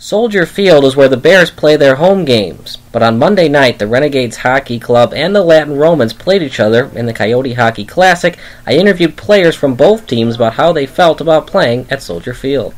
Soldier Field is where the Bears play their home games, but on Monday night the Renegades Hockey Club and the Latin Romans played each other in the Coyote Hockey Classic. I interviewed players from both teams about how they felt about playing at Soldier Field.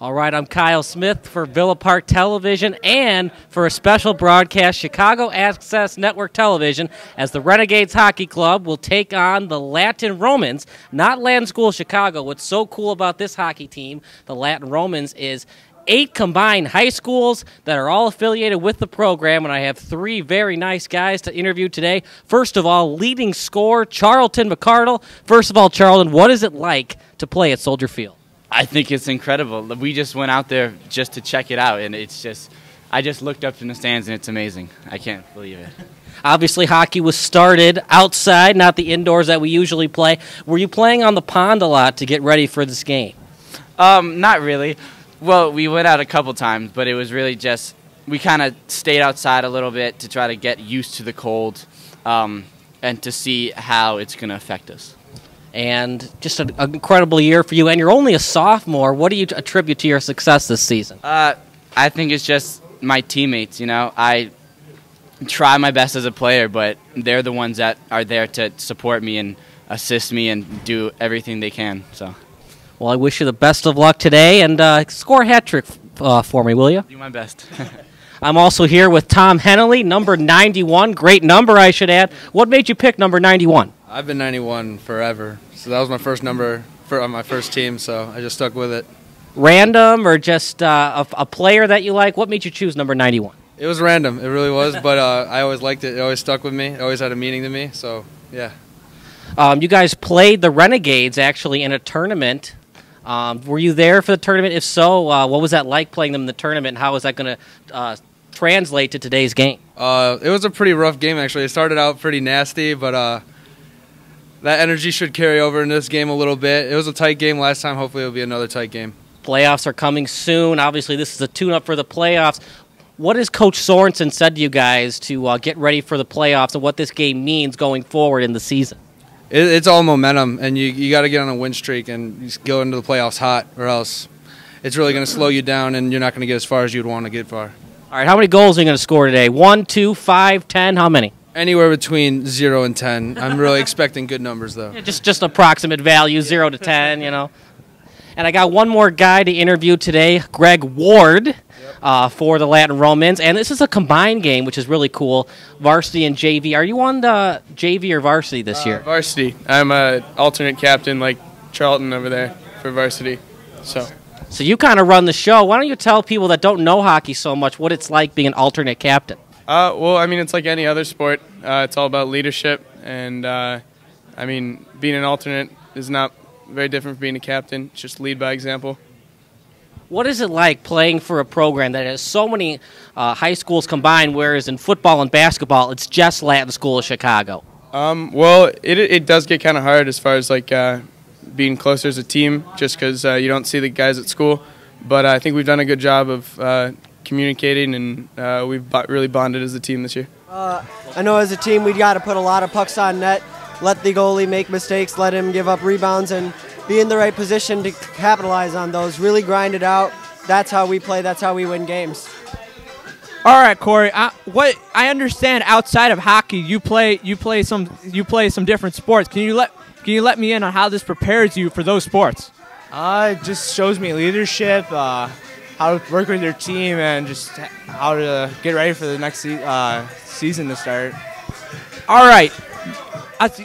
All right, I'm Kyle Smith for Villa Park Television and for a special broadcast, Chicago Access Network Television, as the Renegades Hockey Club will take on the Latin Romans, not Latin School Chicago. What's so cool about this hockey team, the Latin Romans, is eight combined high schools that are all affiliated with the program, and I have three very nice guys to interview today. First of all, leading scorer Charlton McCardle. First of all, Charlton, what is it like to play at Soldier Field? I think it's incredible. We just went out there just to check it out, and it's just, I just looked up in the stands, and it's amazing. I can't believe it. Obviously, hockey was started outside, not the indoors that we usually play. Were you playing on the pond a lot to get ready for this game? Um, not really. Well, we went out a couple times, but it was really just we kind of stayed outside a little bit to try to get used to the cold um, and to see how it's going to affect us and just an incredible year for you. And you're only a sophomore. What do you attribute to your success this season? Uh, I think it's just my teammates. You know, I try my best as a player, but they're the ones that are there to support me and assist me and do everything they can. So. Well, I wish you the best of luck today, and uh, score a hat trick uh, for me, will you? Do my best. I'm also here with Tom Hennelly, number 91. Great number, I should add. What made you pick number 91? I've been 91 forever, so that was my first number for on my first team, so I just stuck with it. Random or just uh, a, a, player that you like? What made you choose number 91? It was random. It really was, but uh, I always liked it. It always stuck with me. It always had a meaning to me. So yeah. Um, you guys played the Renegades actually in a tournament. Um, were you there for the tournament? If so, uh, what was that like playing them in the tournament? And how is that going to uh, translate to today's game? Uh, it was a pretty rough game actually. It started out pretty nasty, but uh, that energy should carry over in this game a little bit. It was a tight game last time. Hopefully, it'll be another tight game. Playoffs are coming soon. Obviously, this is a tune-up for the playoffs. What has Coach Sorensen said to you guys to uh, get ready for the playoffs and what this game means going forward in the season? It, it's all momentum, and you you got to get on a win streak and go into the playoffs hot, or else it's really going to slow you down, and you're not going to get as far as you'd want to get far. All right, how many goals are you going to score today? One, two, five, ten? How many? Anywhere between zero and ten. I'm really expecting good numbers though. Yeah, just just approximate value, zero to ten. You know. And I got one more guy to interview today, Greg Ward. Uh, for the Latin Romans. And this is a combined game, which is really cool. Varsity and JV. Are you on the JV or varsity this uh, year? Varsity. I'm a alternate captain, like Charlton over there for varsity. So. So you kind of run the show. Why don't you tell people that don't know hockey so much what it's like being an alternate captain? Uh, well, I mean, it's like any other sport. Uh, it's all about leadership, and uh, I mean, being an alternate is not very different from being a captain. Just lead by example. What is it like playing for a program that has so many uh, high schools combined, whereas in football and basketball, it's just Latin School of Chicago? Um, well, it, it does get kind of hard as far as like uh, being closer as a team, just because uh, you don't see the guys at school. But I think we've done a good job of communicating, and uh, we've really bonded as a team this year. Uh, I know as a team we've got to put a lot of pucks on net, let the goalie make mistakes, let him give up rebounds, and be in the right position to capitalize on those. Really grind it out. That's how we play. That's how we win games. All right, Corey. I, what I understand outside of hockey, you play you play some you play some different sports. Can you let can you let me in on how this prepares you for those sports? Uh, it just shows me leadership. Uh, how to work with your team and just how to get ready for the next se- uh, season to start. All right,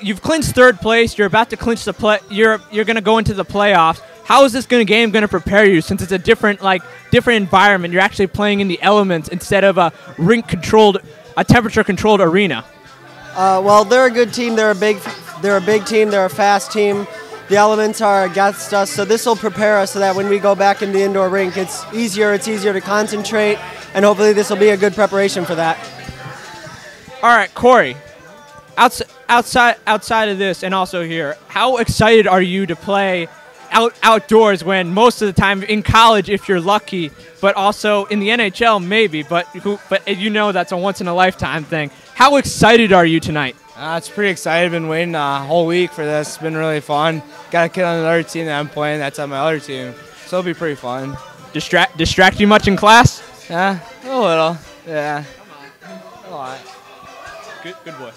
you've clinched third place. You're about to clinch the play. You're you're going to go into the playoffs. How is this gonna, game going to prepare you? Since it's a different like different environment, you're actually playing in the elements instead of a rink controlled, a temperature controlled arena. Uh, well, they're a good team. They're a big, they're a big team. They're a fast team the elements are against us. So this will prepare us so that when we go back in the indoor rink, it's easier. It's easier to concentrate, and hopefully this will be a good preparation for that. All right, Corey. Outside, outside, outside of this, and also here, how excited are you to play out outdoors when most of the time in college, if you're lucky, but also in the NHL maybe, but who, but you know that's a once in a lifetime thing. How excited are you tonight? Uh, it's pretty excited. Been waiting a whole week for this. It's been really fun. Got a kid on another team that I'm playing. That's on my other team, so it'll be pretty fun. distract distract you much in class? Yeah, a little. Yeah. A lot. Good, good boy.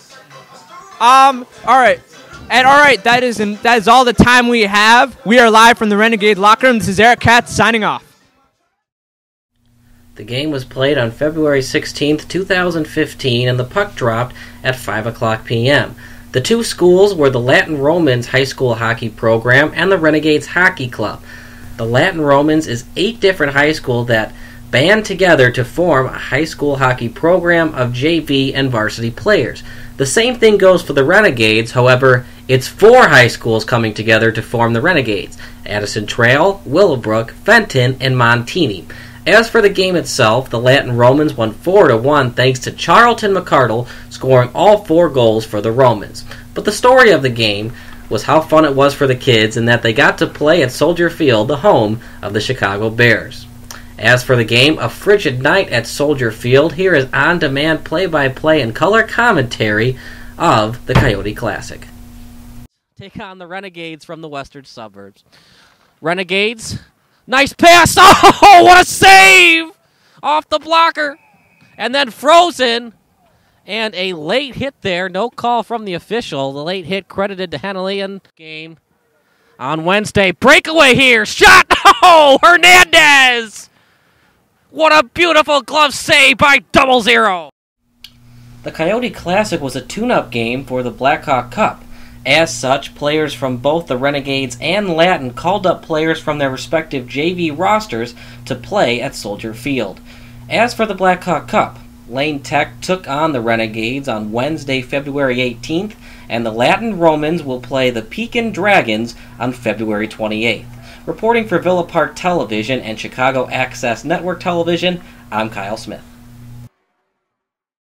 Um. All right. And all right, that is in, that is all the time we have. We are live from the Renegade locker room. This is Eric Katz signing off. The game was played on February 16, 2015, and the puck dropped at 5 o'clock p.m. The two schools were the Latin Romans High School Hockey Program and the Renegades Hockey Club. The Latin Romans is eight different high schools that band together to form a high school hockey program of JV and varsity players. The same thing goes for the Renegades, however, it's four high schools coming together to form the Renegades Addison Trail, Willowbrook, Fenton, and Montini. As for the game itself, the Latin Romans won 4 to 1 thanks to Charlton McCardle scoring all four goals for the Romans. But the story of the game was how fun it was for the kids and that they got to play at Soldier Field, the home of the Chicago Bears. As for the game, a frigid night at Soldier Field, here is on demand play by play and color commentary of the Coyote Classic. Take on the Renegades from the western suburbs. Renegades, nice pass! Oh, what a save! Off the blocker. And then frozen. And a late hit there. No call from the official. The late hit credited to Henley game on Wednesday. Breakaway here. Shot! Oh, Hernandez! What a beautiful glove save by Double Zero! The Coyote Classic was a tune up game for the Blackhawk Cup. As such, players from both the Renegades and Latin called up players from their respective JV rosters to play at Soldier Field. As for the Blackhawk Cup, Lane Tech took on the Renegades on Wednesday, February 18th, and the Latin Romans will play the Pekin Dragons on February 28th. Reporting for Villa Park Television and Chicago Access Network Television, I'm Kyle Smith.